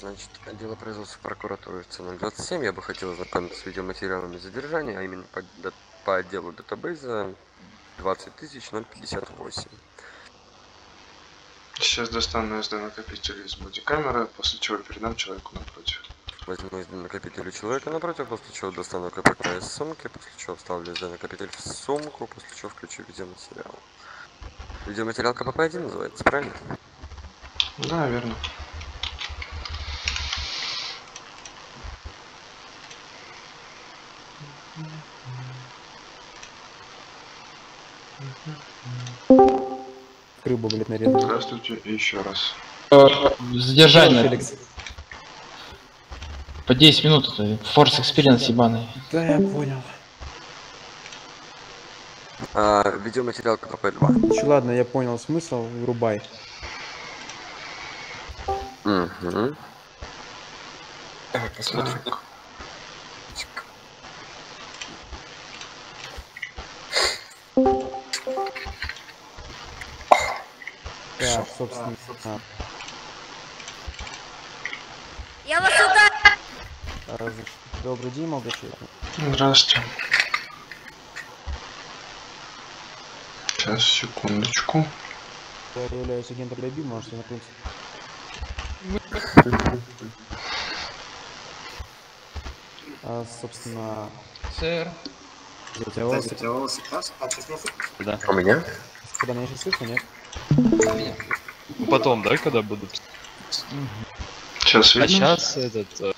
Значит, дело производства прокуратуры ЦН-27. Я бы хотел ознакомиться с видеоматериалами задержания, а именно по, по отделу датабейза 20 тысяч 058. Сейчас достану SD накопитель из бодикамеры, после чего передам человеку напротив. Возьму из накопителя человека напротив, после чего достану КПК из сумки, после чего вставлю из накопитель в сумку, после чего включу видеоматериал. Видеоматериал КПП-1 называется, правильно? Да, верно. Рыбу, блядь, нарезал. Здравствуйте еще раз. Задержание. Феликс. По 10 минут это force experience ебаный. Да, я понял. А, видеоматериал КПП-2. Че, ладно, я понял смысл, врубай. Угу. Давай посмотрим. Так, Так, собственно. а, Я вас а, значит, Добрый день, молодой человек. Здравствуйте. Сейчас, секундочку. Я являюсь агентом Рэби, можете наклониться. А, собственно, Сэр. затевался. У меня? Когда меня сейчас слышно, нет? Потом, да, когда будут? Сейчас А видно? сейчас этот... э,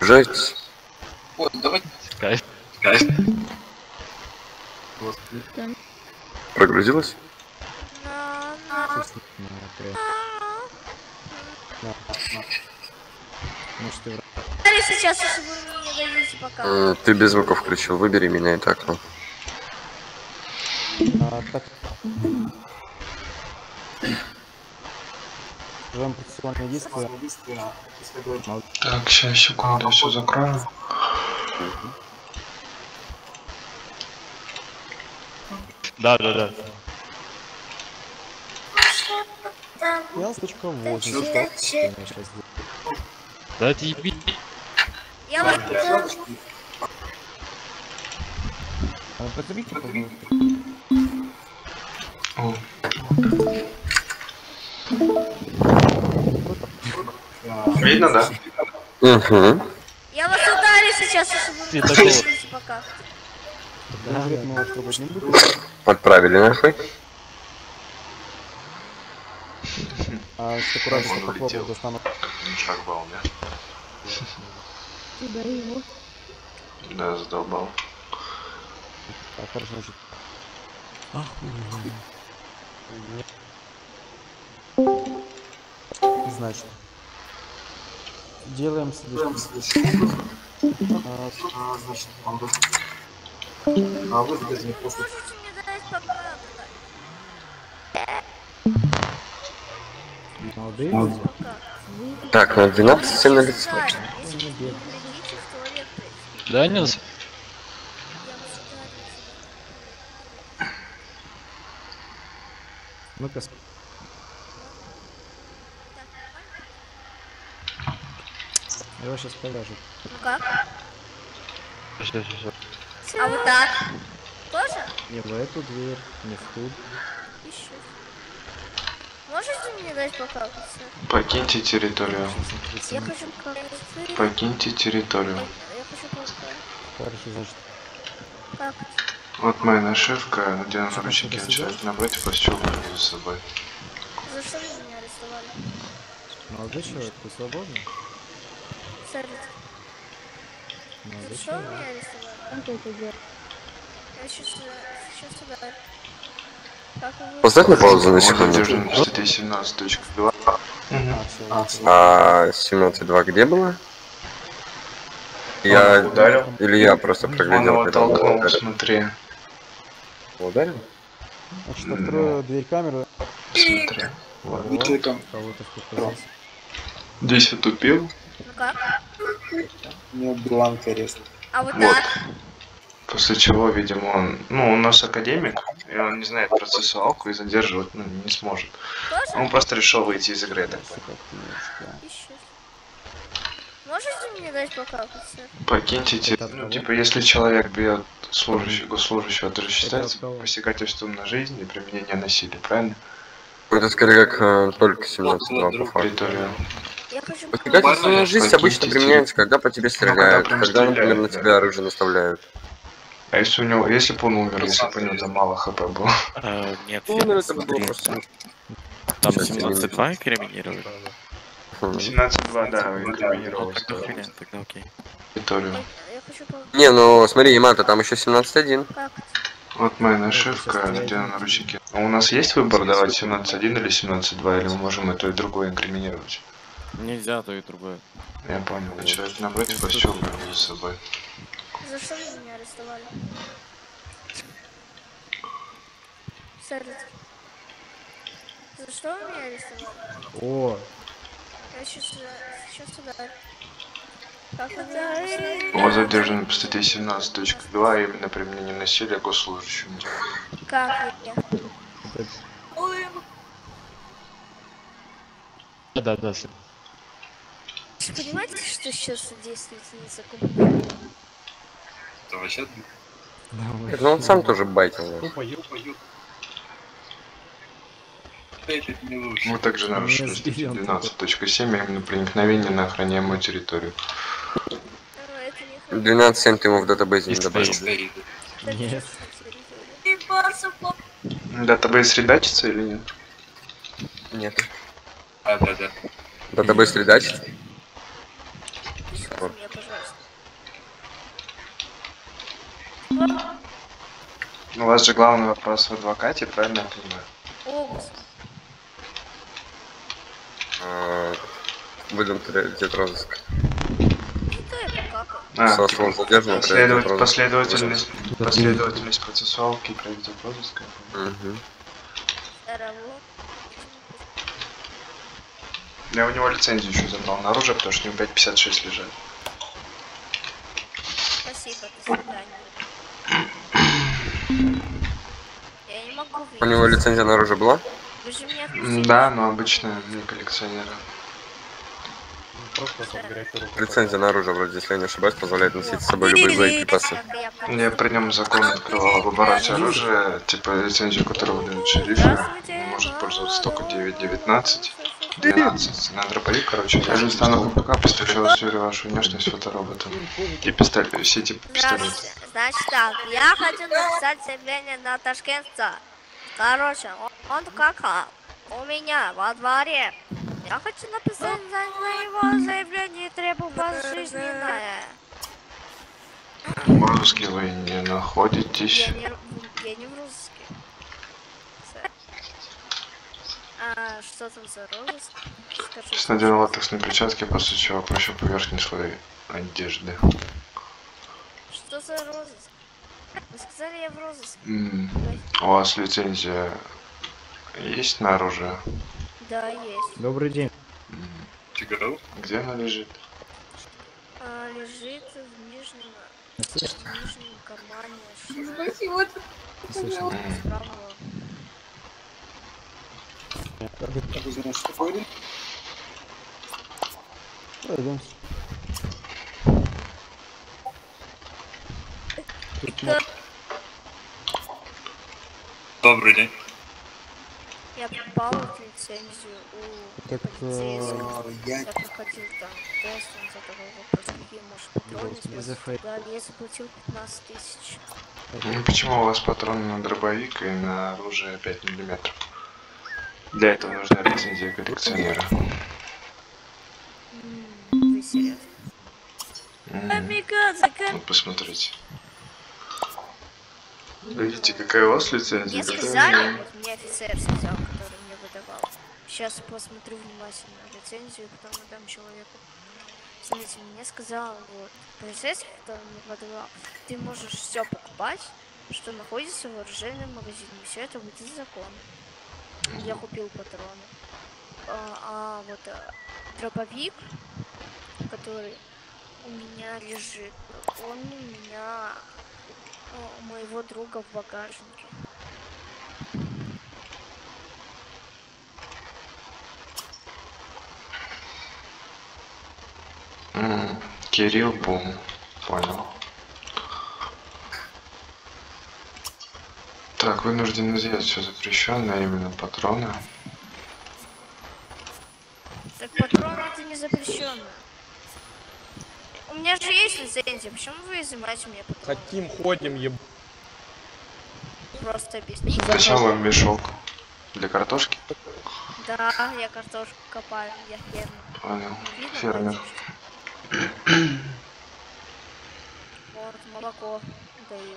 Жесть. Кайф. Прогрузилась? Может, ты сейчас, если вы мне не дадите пока. М, Ты без звуков включил, выбери меня и так, ну. А, так. Живем процессуальные действия. Мол- Так, сейчас, секунду, я все закрою. Да, да, да. Я сейчас сделаю? Да отъеби. Я вас ударю. А, Позовите, пожалуйста. Видно, да? Угу. Я вас ударю сейчас, если вы не пока. Отправили нахуй. А, аккуратно похлопал, достану. Шагбаум, да? Да, задолбал. Так, хорошо, значит. Значит. Делаем следующее. А, Можете мне дать пока? молодые Пока. люди. Так, на 12 7 на лицо. Да, вы не дадите в туалет пойти, Да, Нилс? я вас ударю. Ну-ка. Я вас сейчас поляжу. Ну как? Сейчас, сейчас. А вот так? Тоже? Не в эту дверь, не в ту. Еще. Можете мне дать покакаться? Покиньте территорию. Я хочу покакать. Покиньте территорию. Я хочу покакать. Хорошо, значит. Как? Вот моя нашивка, где на наручники начать напротив, после чего за собой. За что вы меня арестовали? Молодой человек, ты свободен? Смотрите, Молодой за что вы человек. меня арестовали? Я сейчас, сейчас вы... Поставь на паузу на секунду. статья 17.2. А, А 17.2 где было? Я ударил. Или я просто Он проглядел, его когда он толкнул, ударил. Смотри. Ударил? Значит, открою дверь камеры. Смотри. Вот. Кого-то показался. Здесь отупил. Ну как? Не бланк арест. А вот Вот. так? После чего, видимо, он... Ну, у нас академик. И он не знает процессуалку и задерживать ну, не сможет. Тоже? Он просто решил выйти из игры, я так понял. Можете мне дать покакать, сэр? Покиньте те- Это ну, типа, если человек бьет служащего, госслужащего, это же считается кого? посягательством на жизнь и применение насилия, правильно? Это скорее как э, только 17-2 по факту. Территорию. Я хочу Посягательство на жизнь обычно применяется, когда по тебе стреляют, прям когда, например, на стреляют, да. тебя оружие наставляют. А если у него, если бы он умер, если бы у него там мало хп было? Э, Нет, Ну, наверное, это было просто... Там Сейчас, 17.2 инкриминировали? Хм. 17-2, да, Ну, тогда окей. Не, ну смотри, Ямато, там еще 17-1. Вот моя нашивка, где на наручники. А у нас есть выбор давать 17.1 или 17.2, или мы можем это и другое инкриминировать? Нельзя то и другое. Я понял, человек напротив, а все убил с собой. За что вы меня арестовали? Сэр, за что вы меня арестовали? О, Я сейчас, сейчас туда. Как это? Он задержан по статье 17.2, именно применение насилия госслужащему. Как это Да, да. Вы понимаете, что сейчас действует закон? давай. Ну он сам тоже байтил. Да. Мы также нарушили статью Меня 12.7, а именно проникновение на охраняемую территорию. Ну, это не 12-7 ты ему в датабейзе не добавил. Нет. Датабейс редачится или нет? Нет. А, да, да. Датабейс редачит? Пожалуйста. У вас же главный вопрос в адвокате, правильно я понимаю? Обыск. А, Выдан приоритет покакал? А, задержан, розыска. последовательность, последовательность процессуалки и приоритет розыска. Вот. Я у него лицензию еще забрал на оружие, потому что у него 5.56 лежат. Спасибо, до свидания. Я не могу видеть. У него лицензия на оружие была? Вы же меня М, отпустили. Да, но обычно не коллекционера. Лицензия на оружие, вроде, если я не ошибаюсь, позволяет носить с собой любые боеприпасы. Я при нем закон открывал об обороте оружия, типа лицензию, которую выдают шерифы, может пользоваться только 9.19. 12 на дробовик, короче. Я же стану ППК, постучал всю вашу внешность фоторобота. И пистолет, все эти пистолеты. Значит так, я хочу написать заявление на ташкентца. Короче, он, он какал у меня во дворе. Я хочу написать на его заявление и требую пожизненное. В розыске вы не находитесь. Я не, я не в. Сэр. А что там за розыск? Скажите. С надену латексные перчатки, после чего прощу по верхней слой одежды. Что за розыск? Вы сказали, я в розыске. М, У вас лицензия есть на оружие? Да, есть. Добрый день. Где она лежит? А, лежит в нижнем, в нижнем кармане. Слышно. М, Справа. Пойдем. Добрый день. Я попал в лицензию у Так, полицейского. э, Я проходил там тест, он задавал вопрос, какие может патроны Да, я заплатил 15 тысяч. Ну, почему у вас патроны на дробовик и на оружие 5 миллиметров? Для этого нужна лицензия коллекционера. Вы серьезно? М, Амигадзе, как... Вот посмотрите. Видите, какая у вас лицензия? Меня? вот мне офицер сказал, который мне выдавал. Сейчас посмотрю внимательно лицензию, потом отдам человеку. Смотрите, мне сказал, вот, полицейский, который мне выдавал, ты можешь все покупать, что находится в оружейном магазине. Все это будет закон. Я купил патроны. А, а вот а, дробовик, который у меня лежит, он у меня у моего друга в багажнике. Mm, Кирилл Бум, понял. Так, вынужден взять все запрещенное, именно патроны. Лицензия, почему вы изымаете мне патрон? Хотим, ходим, еб... Просто объясните. Зачем вам мешок? Для картошки? Да, я картошку копаю, я фермер. Понял. Видно, Фермер. Вот, молоко даю.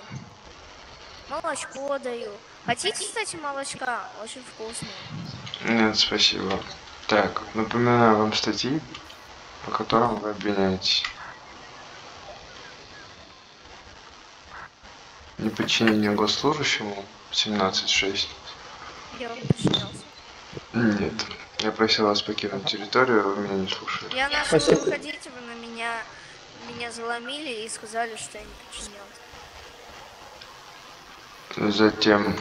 Молочко даю. Хотите, кстати, молочка? Очень вкусное. Нет, спасибо. Так, напоминаю вам статьи, по которым вы обвиняетесь. Неподчинение госслужащему 17.6. Я вам подчинялся. Нет. Я просил вас покинуть территорию, вы меня не слушали. Я начал выходить, вы на меня, меня заломили и сказали, что я не подчинялся. Затем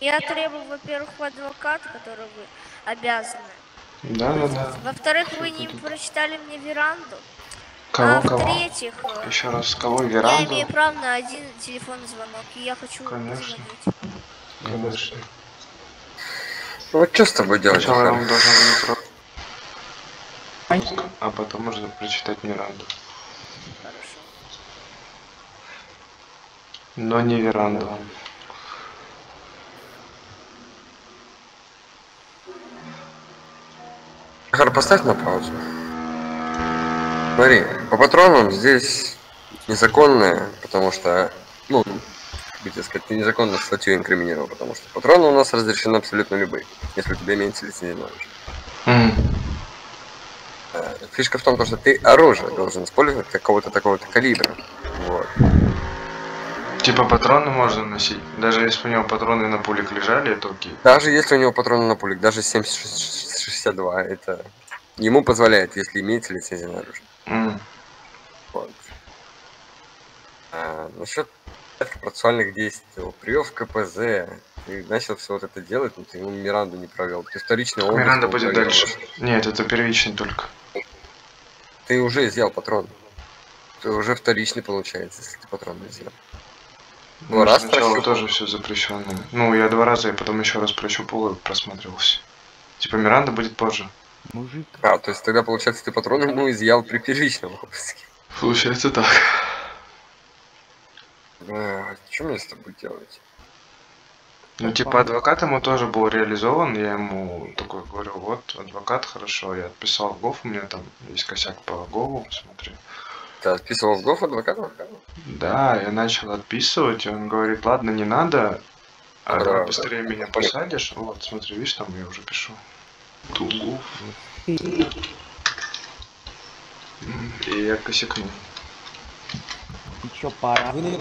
Я требую, во-первых, адвоката, который вы обязаны. Да, да, да. Во-вторых, вы не прочитали мне веранду. Кого, а кого? в-третьих, Еще раз, кого? я Веранду? имею право на один телефонный звонок, и я хочу Конечно. позвонить. Конечно. Вот что с тобой делать? Сначала я вам должен быть а потом можно прочитать Миранду. Хорошо. Но не Веранду. Захар, поставь на паузу. Смотри, по патронам здесь незаконное, потому что, ну, как бы сказать, ты незаконно статью инкриминировал, потому что патроны у нас разрешены абсолютно любые, если у тебя имеется лицензия на оружие. Э, Фишка в том, то, что ты оружие должен использовать какого-то такого-то калибра. Вот. Типа патроны можно носить. Даже если у него патроны на пулик лежали, это окей. Даже если у него патроны на пулик, даже 7,62, это ему позволяет, если имеется лицензия на оружие. М, Вот. А, насчет процессуальных действий, привел в КПЗ, ты начал все вот это делать, но ты ему Миранду не провел. Ты вторичный обыск Миранда будет провел. дальше. Нет, это первичный только. Ты уже изъял патрон. Ты уже вторичный получается, если ты патрон не изъял. Ну, Ну, раз сначала прощупал. тоже все запрещенное. Ну, я два раза, и потом еще раз прощупал и просматривался. Типа Миранда будет позже. Мужик. А, то есть тогда, получается, ты патрон ему изъял при первичном обыске. Получается так. Да, что мне с тобой делать? Ну, типа, адвокат ему тоже был реализован, я ему такой говорю, вот, адвокат, хорошо, я отписал в ГОФ, у меня там есть косяк по ГОВу, смотри. Ты отписывал в ГОФ адвоката? Да, я начал отписывать, и он говорит, ладно, не надо, а Да, давай да. быстрее меня посадишь. Вот, смотри, видишь, там я уже пишу. Тугу. И я косякнул. Ты чё, пора? Вы на-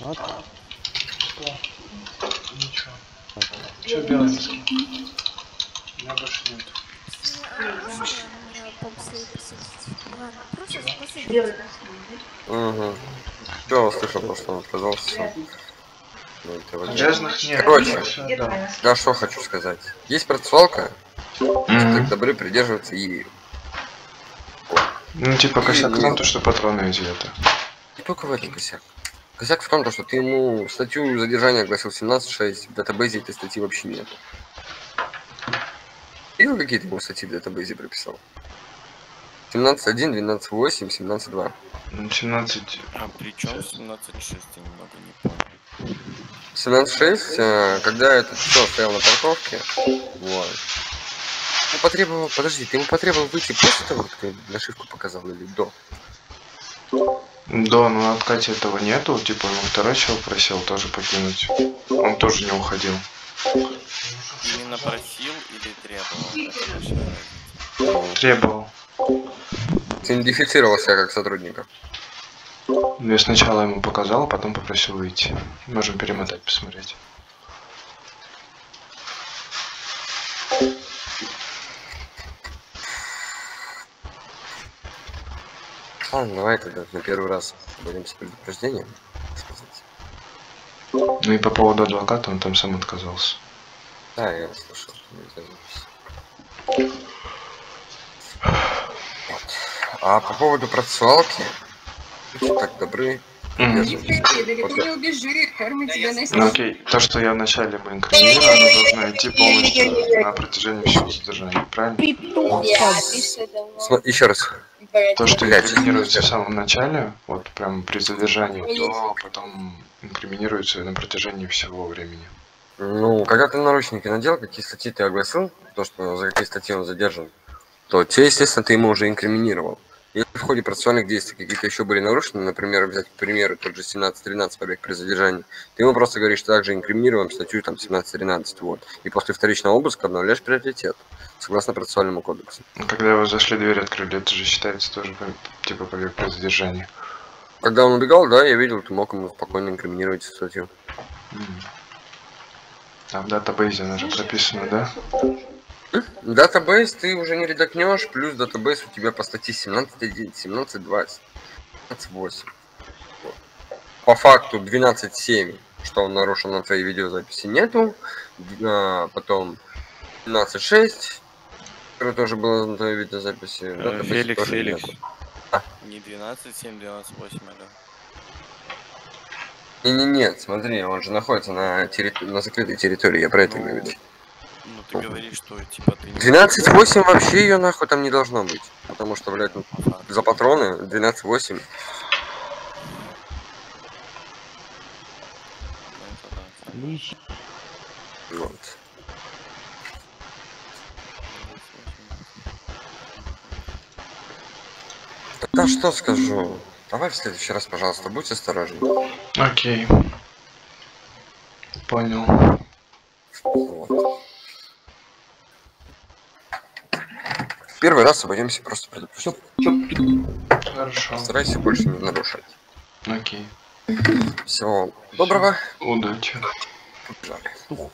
Вот. Ничего. Че беленький? У меня больше нет. Меня побыстрее посадить? Ладно, просто посадите. Угу. Все, услышал, то, что он отказался. всё. Ну, нет. Короче. Да. Да, что хочу сказать. Есть процессуалка, Мгм. так добры придерживаться и Ну, типа, косяк в том, то, что патроны изъяты. не только в этом косяк. Косяк в том, то, что ты ему статью задержания огласил 17.6, в датабейзе этой статьи вообще нет. Видел, какие ты ему статьи в датабейзе прописал? 17.1, 12.8, 17.2. Ну, 17... А при чем 17.6, я немного не понял. 17.6, э, когда этот все стоял на парковке, вот. Ну, потребовал, подожди, ты ему потребовал выйти после того, как ты нашивку показал или до? Да, ну от Кати этого нету, типа ему второй чел просил тоже покинуть. Он тоже не уходил. Именно просил или требовал? Требовал. Идентифицировал себя как сотрудника. Я сначала ему показал, а потом попросил выйти. Можем перемотать, посмотреть. Ладно, давай тогда на первый раз будем с предупреждением сказать. Ну и по поводу адвоката он там сам отказался. Да, я слышал. А по поводу процессуалки, будьте так добры, Мгм. держите. далеко Вот я- не убежит, карма тебя Ну окей, то, что я вначале бы инкриминировал, оно должно идти полностью на протяжении всего задержания, правильно? Еще раз. То, что инкриминируется в самом начале, вот прям при задержании, то потом инкриминируется на протяжении всего времени. Ну, когда ты наручники надел, какие статьи ты огласил, то, что за какие статьи он задержан, то те, естественно, ты ему уже инкриминировал. Если в ходе процессуальных действий какие-то еще были нарушены, например, взять, к примеру, тот же 17-13 побег при задержании, ты ему просто говоришь, что также инкриминируем статью там 17-13, вот. И после вторичного обыска обновляешь приоритет, согласно процессуальному кодексу. Ну, Когда вы зашли, дверь открыли, это же считается тоже типа побег при задержании. Когда он убегал, да, я видел, ты мог ему спокойно инкриминировать статью. М. А в database е она же прописана, да? Database ты уже не редакнешь, плюс database у тебя по статье 17.1, 17.20, 17.8. Вот. По факту 12.7, что он нарушил на твоей видеозаписи, нету. А, потом 12.6, которое тоже было на твоей видеозаписи. Э, Феликс, тоже Феликс. нету. Не 12.7, 12.8, алло. Не-не, нет, смотри, он же находится на, терри- на закрытой территории, я про это имею в виду. Ну ты говоришь, что типа ты не... 12.8 вообще ее нахуй там не должно быть. Потому что, блядь, ну, за патроны 12.8 Ну, это да. Лещ. Вот. Тогда что скажу? Давай в следующий раз, пожалуйста, будь осторожнее. Окей. Понял. Первый раз обойдемся просто предупреждением. Хорошо. Старайся больше не нарушать. Окей. Всего доброго. Удачи. Побежали. Петух.